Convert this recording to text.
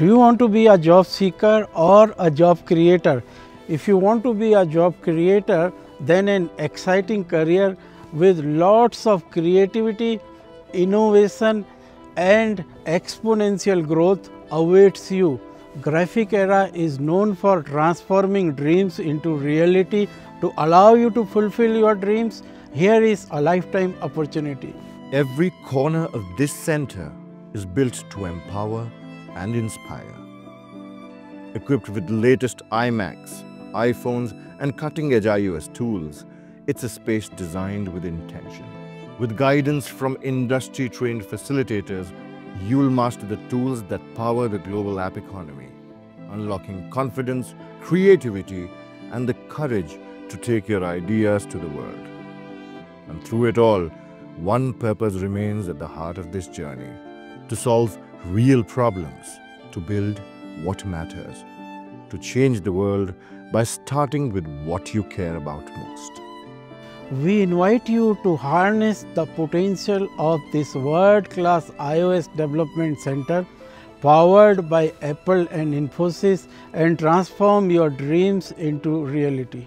Do you want to be a job seeker or a job creator? If you want to be a job creator, then an exciting career with lots of creativity, innovation and exponential growth awaits you. Graphic Era is known for transforming dreams into reality to allow you to fulfill your dreams. Here is a lifetime opportunity. Every corner of this center is built to empower and inspire. Equipped with the latest iMacs, iPhones and cutting-edge iOS tools, it's a space designed with intention. With guidance from industry-trained facilitators, you'll master the tools that power the global app economy, unlocking confidence, creativity and the courage to take your ideas to the world. And through it all, one purpose remains at the heart of this journey to solve real problems, to build what matters, to change the world by starting with what you care about most. We invite you to harness the potential of this world-class iOS Development Center powered by Apple and Infosys and transform your dreams into reality.